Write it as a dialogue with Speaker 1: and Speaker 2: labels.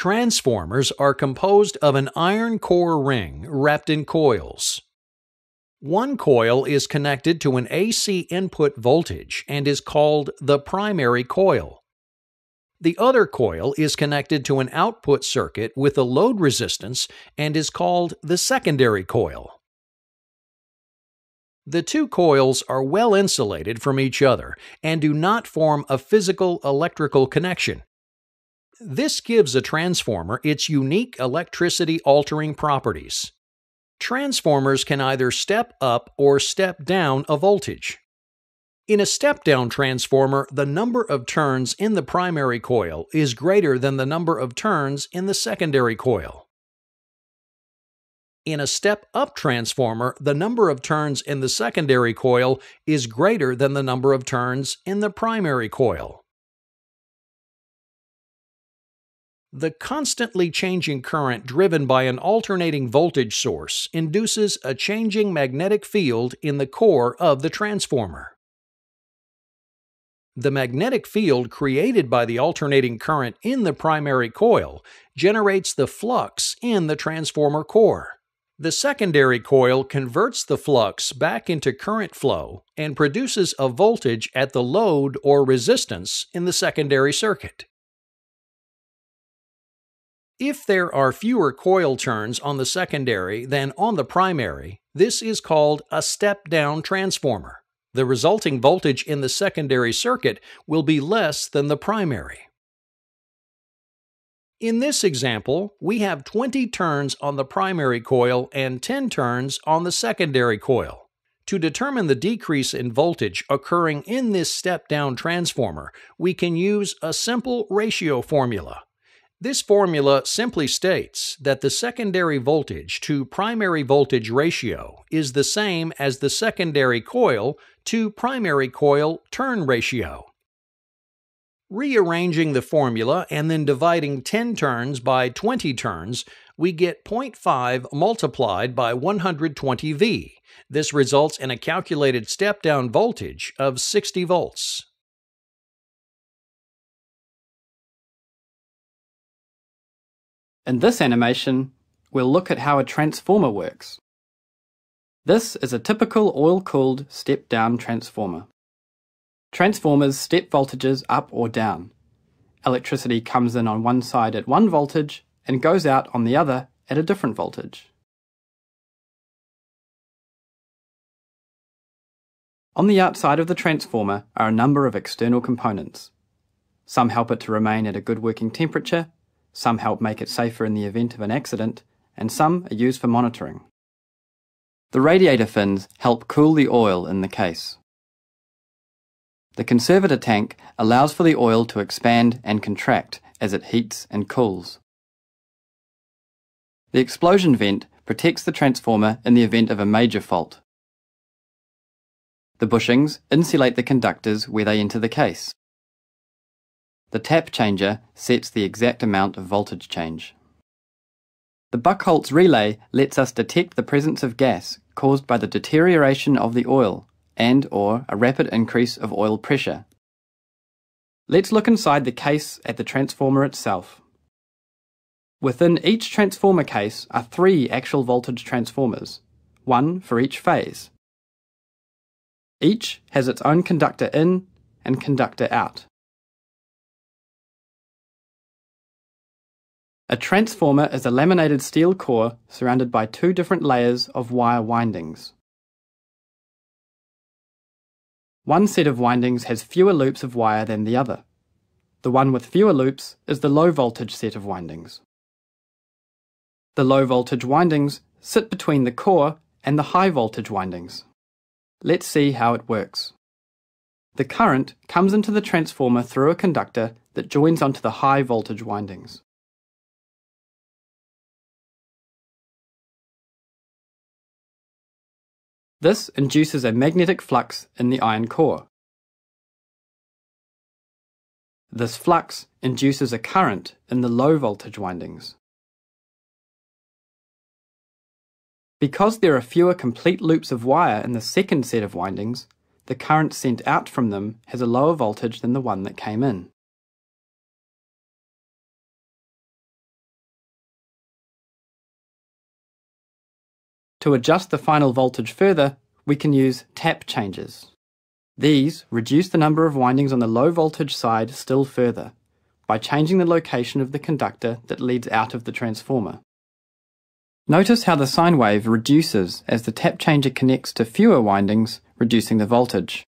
Speaker 1: Transformers are composed of an iron core ring wrapped in coils. One coil is connected to an AC input voltage and is called the primary coil. The other coil is connected to an output circuit with a load resistance and is called the secondary coil. The two coils are well insulated from each other and do not form a physical electrical connection. This gives a transformer its unique electricity altering properties. Transformers can either step up or step down a voltage. In a step down transformer, the number of turns in the primary coil is greater than the number of turns in the secondary coil. In a step up transformer, the number of turns in the secondary coil is greater than the number of turns in the primary coil. The constantly changing current driven by an alternating voltage source induces a changing magnetic field in the core of the transformer. The magnetic field created by the alternating current in the primary coil generates the flux in the transformer core. The secondary coil converts the flux back into current flow and produces a voltage at the load or resistance in the secondary circuit. If there are fewer coil turns on the secondary than on the primary, this is called a step down transformer the resulting voltage in the secondary circuit will be less than the primary. In this example, we have 20 turns on the primary coil and 10 turns on the secondary coil. To determine the decrease in voltage occurring in this step-down transformer, we can use a simple ratio formula. This formula simply states that the secondary voltage to primary voltage ratio is the same as the secondary coil to primary coil turn ratio. Rearranging the formula and then dividing 10 turns by 20 turns, we get 0.5 multiplied by 120V. This results in a calculated step-down voltage of 60 volts.
Speaker 2: In this animation, we'll look at how a transformer works. This is a typical oil-cooled step-down transformer. Transformers step voltages up or down. Electricity comes in on one side at one voltage and goes out on the other at a different voltage. On the outside of the transformer are a number of external components. Some help it to remain at a good working temperature some help make it safer in the event of an accident, and some are used for monitoring. The radiator fins help cool the oil in the case. The conservator tank allows for the oil to expand and contract as it heats and cools. The explosion vent protects the transformer in the event of a major fault. The bushings insulate the conductors where they enter the case. The tap changer sets the exact amount of voltage change. The Buchholz relay lets us detect the presence of gas caused by the deterioration of the oil and or a rapid increase of oil pressure. Let's look inside the case at the transformer itself. Within each transformer case are three actual voltage transformers, one for each phase. Each has its own conductor in and conductor out. A transformer is a laminated steel core surrounded by two different layers of wire windings. One set of windings has fewer loops of wire than the other. The one with fewer loops is the low voltage set of windings. The low voltage windings sit between the core and the high voltage windings. Let's see how it works. The current comes into the transformer through a conductor that joins onto the high voltage windings. This induces a magnetic flux in the iron core. This flux induces a current in the low voltage windings. Because there are fewer complete loops of wire in the second set of windings, the current sent out from them has a lower voltage than the one that came in. To adjust the final voltage further, we can use tap changes. These reduce the number of windings on the low voltage side still further by changing the location of the conductor that leads out of the transformer. Notice how the sine wave reduces as the tap changer connects to fewer windings, reducing the voltage.